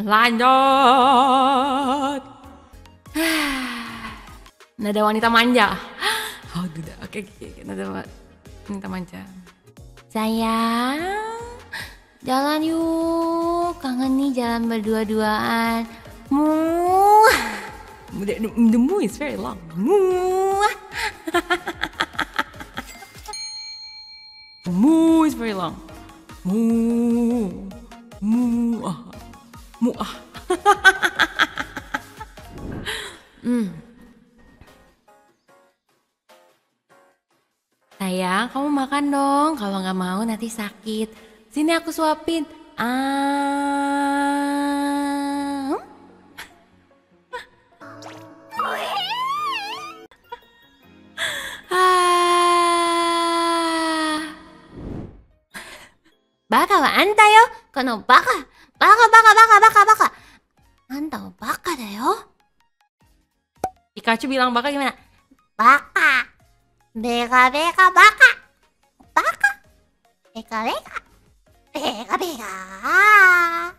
Lanjut. Nada wanita manja. Oh, tidak. Oke, oke. Nada wanita manja. Sayang, jalan yuk. Kangen nih jalan berdua-duaan. Muah. The, the, the moo is very long. Muah. Moo is very long. Moo Moo. Ah. Moo. Ah. Sayang, kamu makan dong. Kalau nggak mau nanti sakit. Sini aku suapin. Ah. Ah. バカはあんたよこのバカ バカバカバカバカバカあんたはバカだよ Pikachu bilang bakal gimana? バカベカベカバカバ